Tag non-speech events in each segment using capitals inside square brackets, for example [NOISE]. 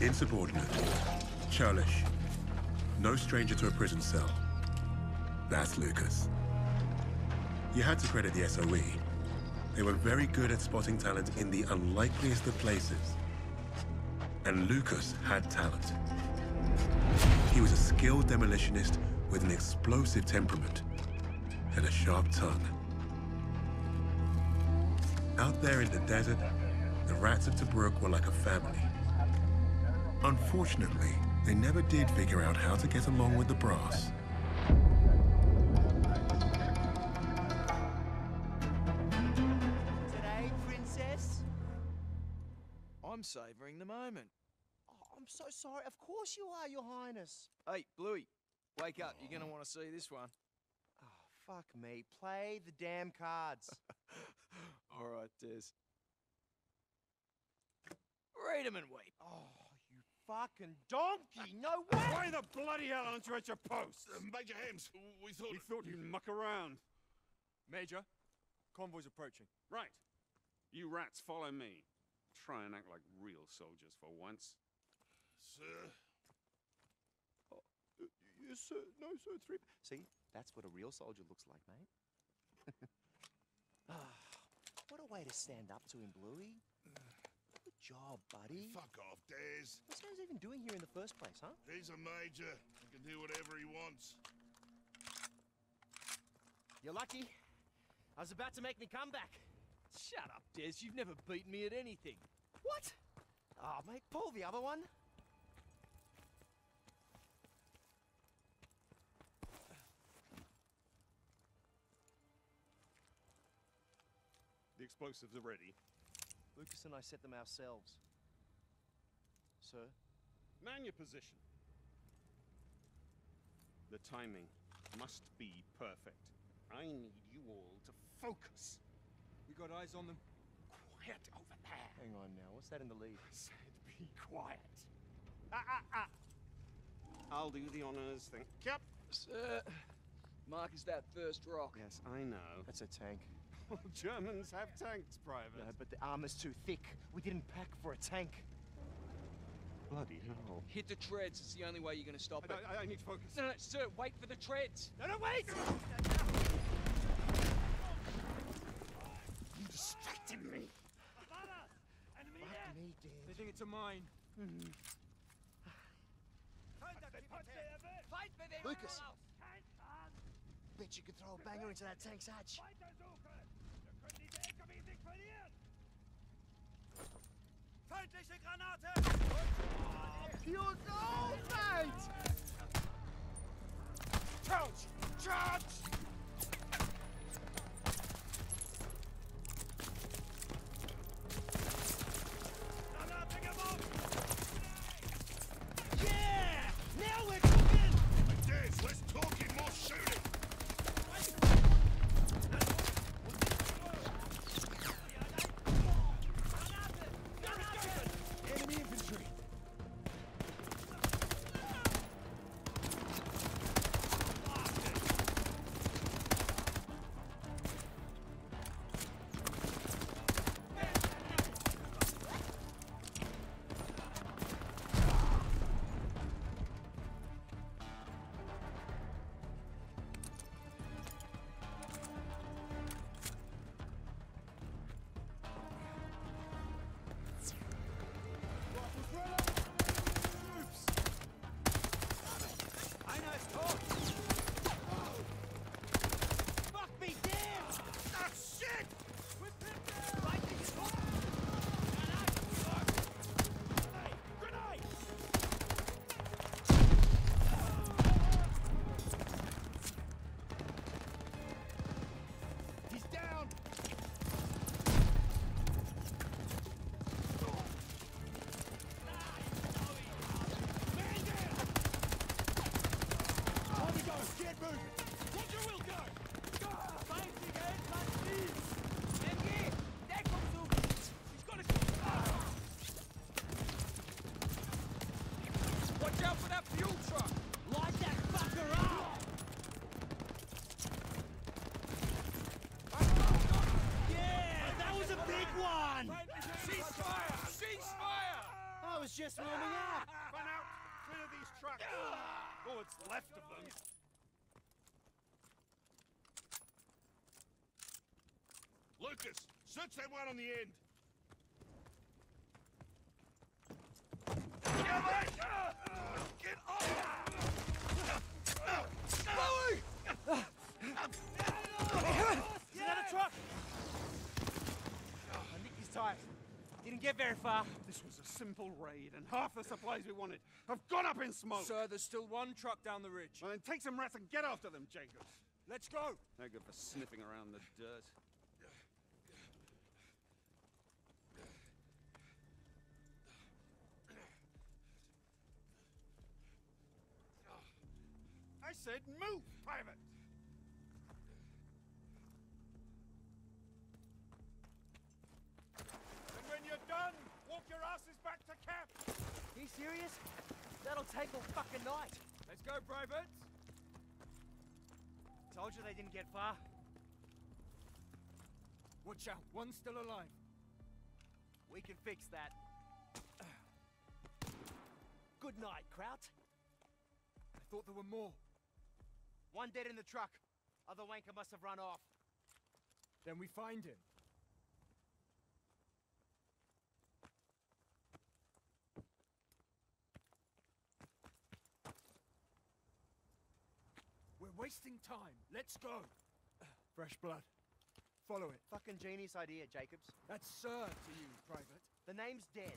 Insubordinate. Churlish. No stranger to a prison cell. That's Lucas. You had to credit the SOE. They were very good at spotting talent in the unlikeliest of places. And Lucas had talent. He was a skilled demolitionist with an explosive temperament and a sharp tongue. Out there in the desert, the rats of Tobruk were like a family. Unfortunately, they never did figure out how to get along with the brass. Today, princess? I'm savouring the moment. Oh, I'm so sorry. Of course you are, your highness. Hey, Bluey, wake up. You're gonna want to see this one. Oh, fuck me. Play the damn cards. [LAUGHS] All right, Des. Read 'em and weep. oh, you fucking donkey. No way. Why the bloody hell aren't you at your post? Uh, Major Hams, we thought... We thought you'd muck around. Major, convoy's approaching. Right. You rats follow me. Try and act like real soldiers for once. Sir, Yes, sir. No, sir. Three. See, that's what a real soldier looks like, mate. [LAUGHS] Ah, what a way to stand up to him, Bluey. Good job, buddy. fuck off, Des. What's he even doing here in the first place, huh? He's a major. He can do whatever he wants. You're lucky. I was about to make me come back. Shut up, Des. You've never beaten me at anything. What? Oh, mate, pull the other one. The explosives are ready. Lucas and I set them ourselves. Sir? Man your position. The timing must be perfect. I need you all to focus. We got eyes on them. Quiet over there. Hang on now. What's that in the lead? I said be quiet. Ah, ah, ah. I'll do the honors, thank you. Sir, Mark is that first rock. Yes, I know. That's a tank. [LAUGHS] Germans have tanks, Private. No, but the armor's too thick. We didn't pack for a tank. Bloody hell. Hit the treads. It's the only way you're gonna stop it. I, I, I need to focus. No, no, sir, wait for the treads. No, no, wait! You distracted me. Fuck me, They think it's a mine. Hmm. Lucas! Bet you could throw a banger into that tank's hatch. Feindliche Granate! Fuse oh, Overnight! Charge! Charge! Was just warming up. Run out! Clear these trucks! All that's oh, left of them. Lucas, search that one on the end. Get off! Another truck. I nicked his tires. Didn't get very far. This was a simple raid, and half the supplies we wanted have gone up in smoke. Sir, there's still one truck down the ridge. Well, then take some rats and get after them, Jacobs. Let's go! No good for sniffing around the dirt. I said move, Private! And when you're done, walk your asses back to camp! Are you serious? That'll take all fucking night. Let's go, privates! Told you they didn't get far. Watch out, one's still alive. We can fix that. Good night, Kraut. I thought there were more. One dead in the truck. Other wanker must have run off. Then we find him. We're wasting time. Let's go. Fresh blood. Follow it. Fucking genius idea, Jacobs. That's Sir to you, Private. The name's Des.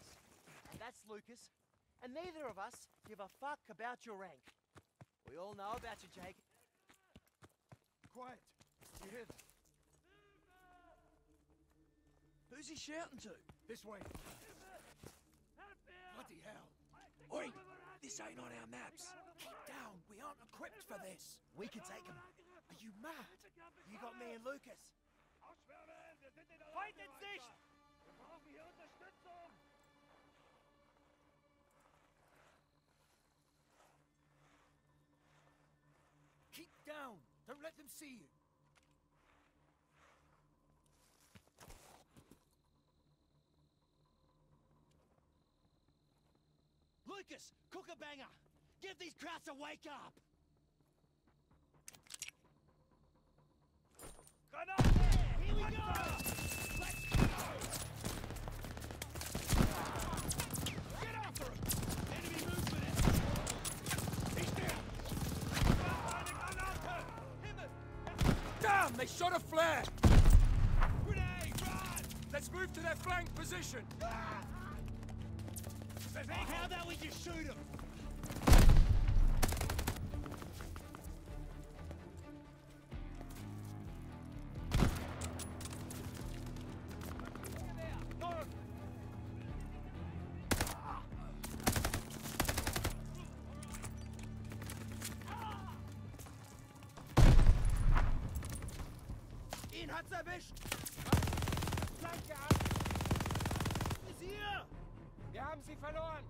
And that's Lucas. And neither of us give a fuck about your rank. We all know about you, Jake. Quiet. You hear that? Who's he shouting to? This way. Bloody hell. Oi! This ain't on our maps. We aren't equipped for this. We can take him. Are you mad? You got me and Lucas. Feind Sicht! Keep down. Don't let them see you. Lucas, cook a banger. Give these krauts a wake up. Here we go! Let's go! Get after him! Enemy movement! He's down! Damn! They shot a flare! Grenade! Run! Let's move to their flank position! How about we just shoot him? In hat's erwischt! Ist hier! Wir haben sie verloren!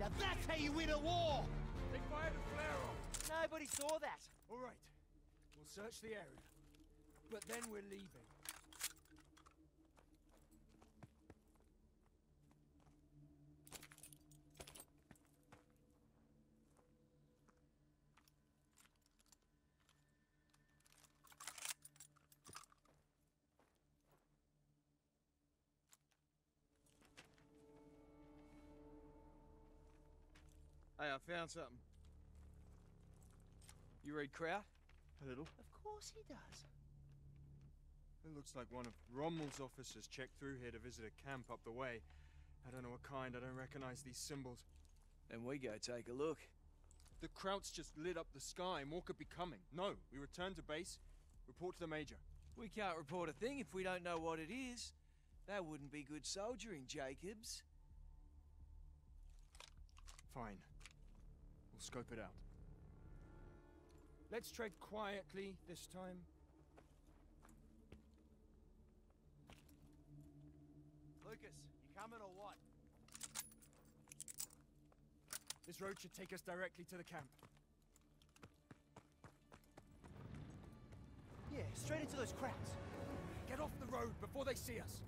Now that's how you win a war! Search the area. But then we're leaving. Hey, I found something. You read Kraut? A little. Of course he does. It looks like one of Rommel's officers checked through here to visit a camp up the way. I don't know what kind, I don't recognize these symbols. Then we go take a look. The Krauts just lit up the sky. More could be coming. No, we return to base, report to the Major. We can't report a thing if we don't know what it is. That wouldn't be good soldiering, Jacobs. Fine. We'll scope it out. Let's tread quietly this time. Lucas, you Coming or what? This road should take us directly to the camp. Yeah, straight into those crowds. Get off the road before they see us.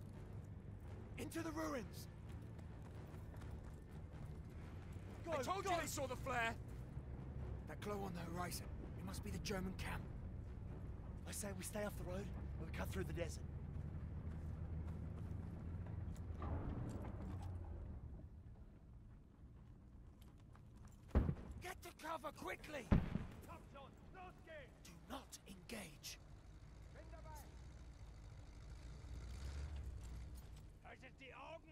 Into the ruins. Go, I told go. you they saw the flare. That glow on the horizon. It must be the German camp. I say we stay off the road and we cut through the desert. Get to cover quickly. Do not engage. Haltet die Augen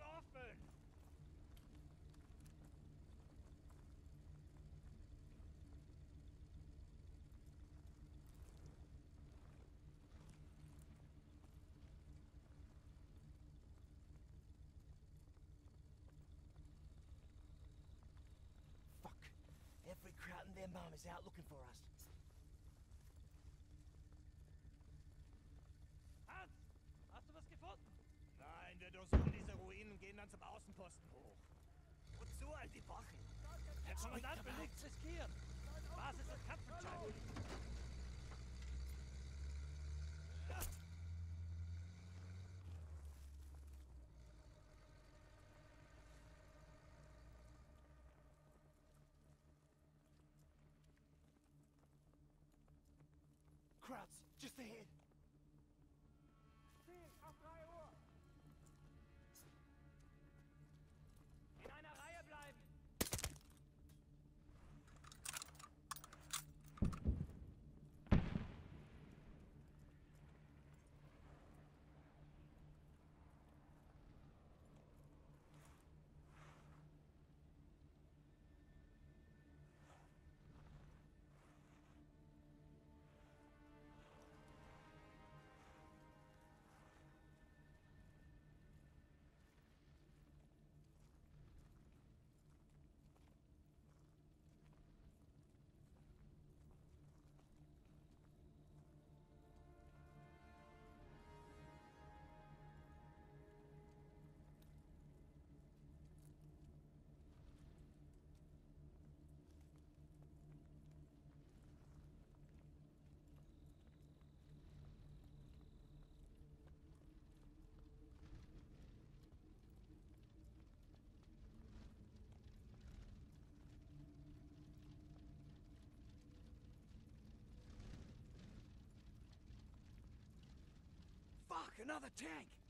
Kraut and their mum is out looking for us. Hans! Hast du was gefunden? Nein, wir durchsuchen diese Ruinen und gehen dann zum Außenposten hoch. Wozu all die Wachen? Der Kommandant will nichts riskieren. Basis ist kampfentscheidend. Krauts, just ahead. Another tank!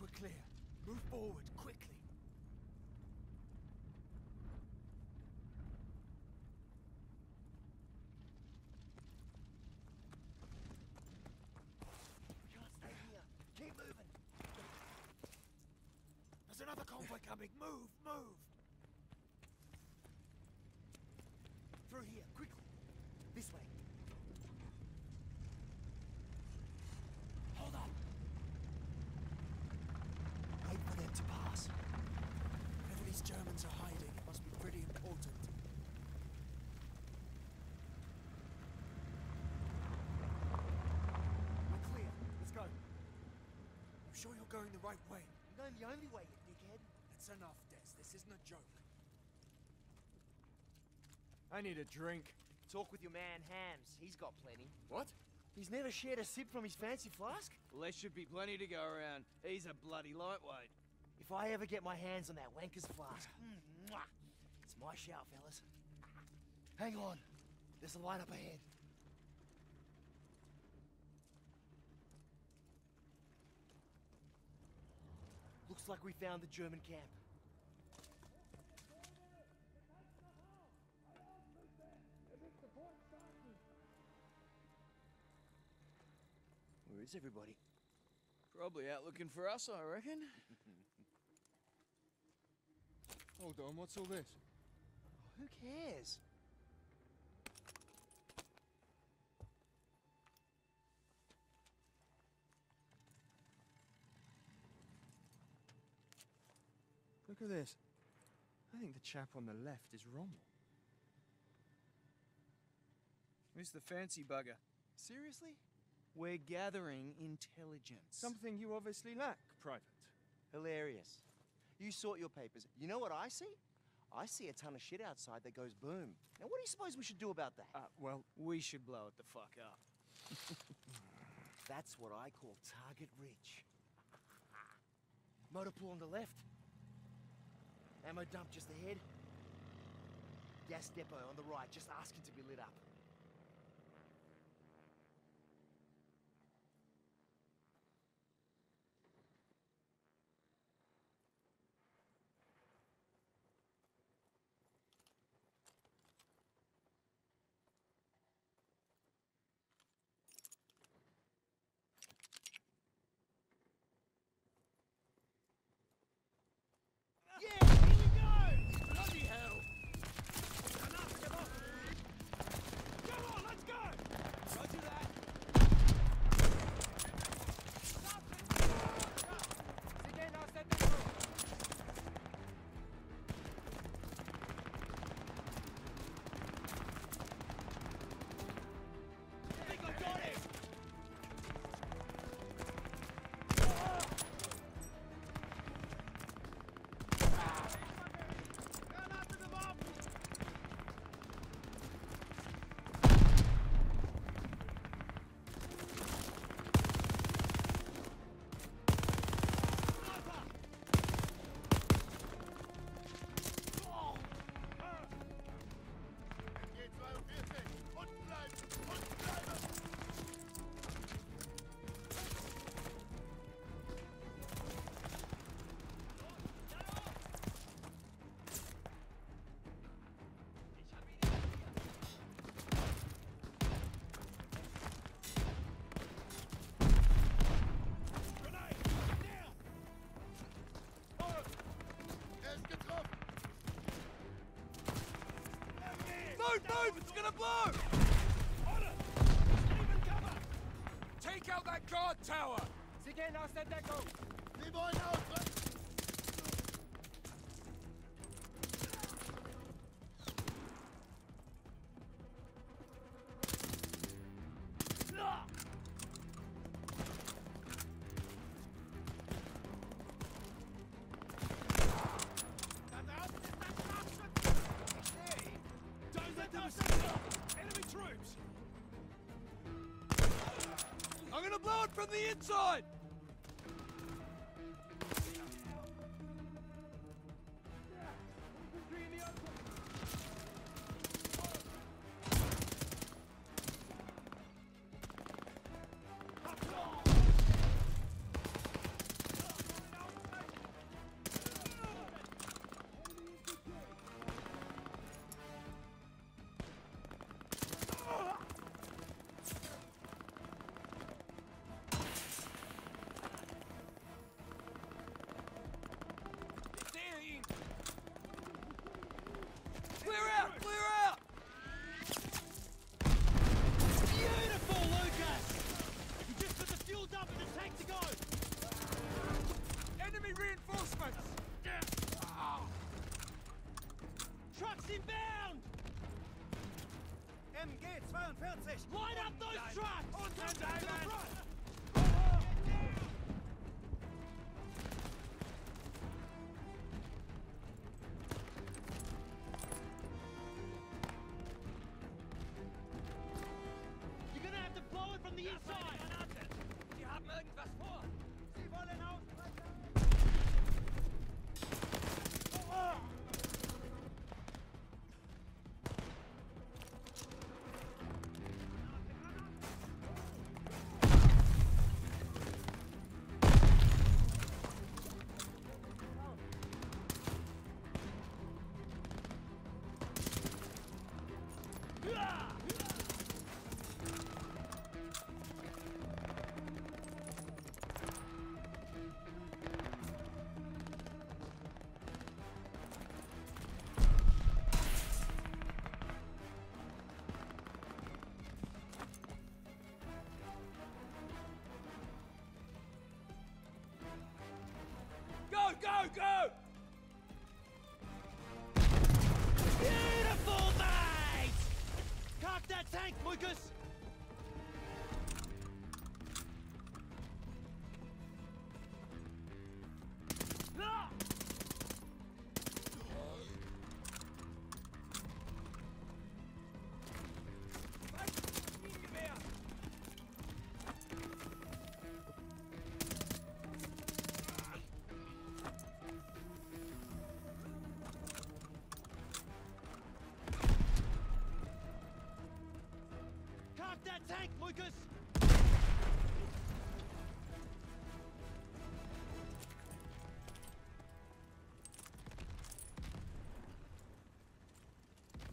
We're clear. Move forward quickly. We can't stay here. Keep moving. There's another convoy coming. Move, move. Through here, quickly. This way. Hold on. Wait for them to pass. Wherever these Germans are hiding, it must be pretty important. We're clear. Let's go. You sure you're going the right way? I'm going the only way, you dickhead. That's enough, Des. This isn't a joke. I need a drink. Talk with your man Hams. He's got plenty. What? He's never shared a sip from his fancy flask. Well, there should be plenty to go around. He's a bloody lightweight. If I ever get my hands on that wanker's flask, [SIGHS] mm, it's my shout, fellas. Hang on. There's a light up ahead. Looks like we found the German camp. Where is everybody? Probably out looking for us, I reckon. [LAUGHS] Hold on, what's all this? Who cares? Look at this. I think the chap on the left is Rommel. Who's the fancy bugger? Seriously? We're gathering intelligence. Something you obviously lack, Private. Hilarious. You sort your papers. You know what I see? I see a ton of shit outside that goes boom. Now, what do you suppose we should do about that? Uh, well, we should blow it the fuck up. [LAUGHS] That's what I call target rich. Motor pool on the left. Ammo dump just ahead. Gas depot on the right, just asking to be lit up. Move, move! It's gonna blow! Take out that guard tower! Sie gehen aus der Deckung! Sie wollen ausbrechen! The inside! MG42! Line go, go! Beautiful, mate! Cock that tank, Lucas! Cock that tank, Lucas!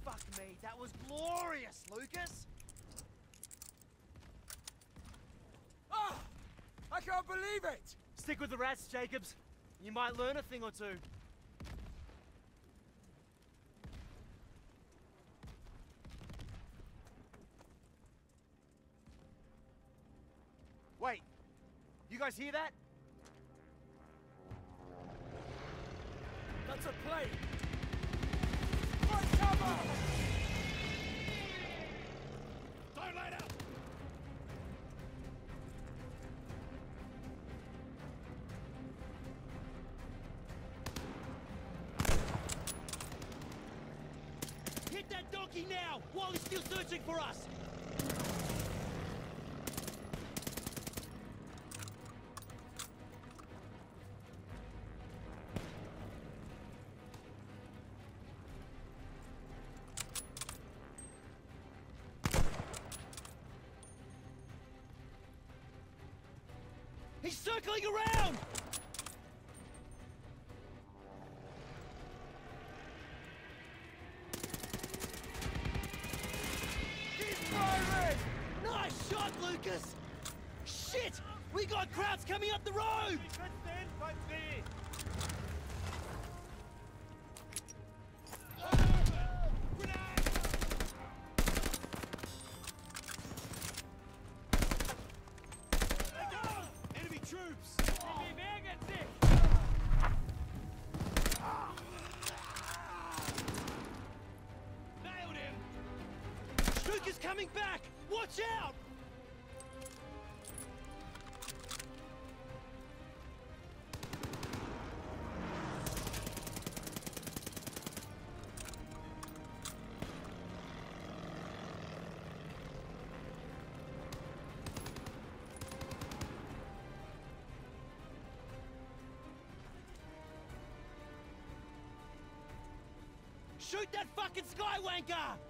Fuck me, that was glorious, Lucas! Ah! I can't believe it! Stick with the rats, Jacobs. You might learn a thing or two. Guys hear that? That's a plane! Find cover! Don't let up! Hit that donkey now, while he's still searching for us! Circling around! Keep firing! Nice shot, Lucas! Shit! We got crowds coming up the road! Coming back! Watch out! Shoot that fucking skywanker!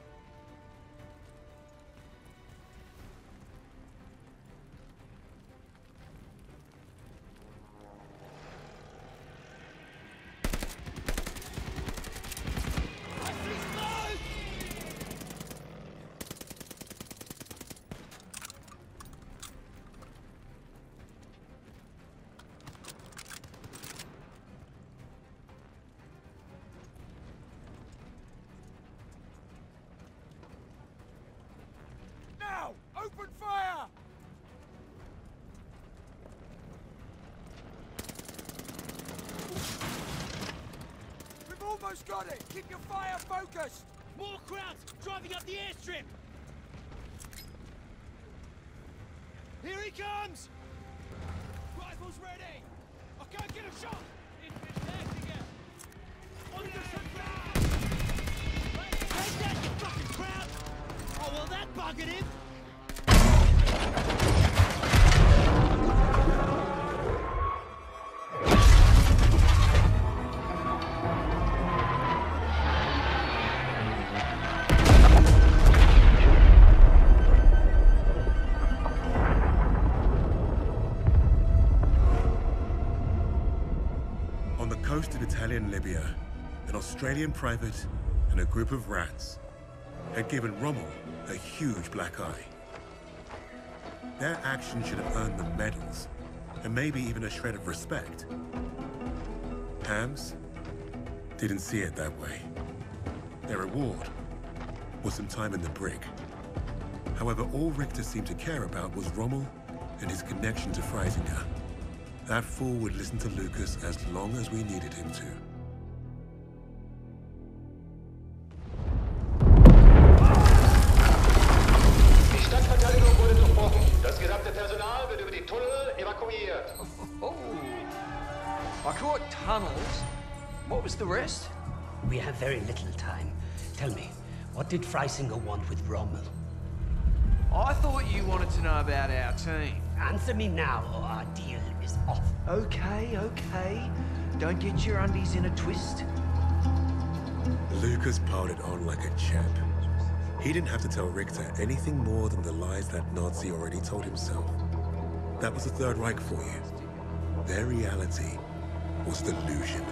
Got it! Keep your fire focused! More crowds driving up the airstrip! Here he comes! Rifles ready! I can't get a shot! Take that, you fucking crowd! Oh, well, that buggered him! Italian Libya, an Australian private and a group of rats had given Rommel a huge black eye. Their action should have earned them medals, and maybe even a shred of respect. Hams didn't see it that way. Their reward was some time in the brig. However, all Richter seemed to care about was Rommel and his connection to Freisinger. That fool would listen to Lucas as long as we needed him to. Oh, I caught tunnels. What was the rest? We have very little time. Tell me, what did Freisinger want with Rommel? I thought you wanted to know about our team. Answer me now, or our deal is off. Okay, okay. Don't get your undies in a twist. Lucas piled it on like a champ. He didn't have to tell Richter anything more than the lies that Nazi already told himself. That was the Third Reich for you. Their reality was delusion.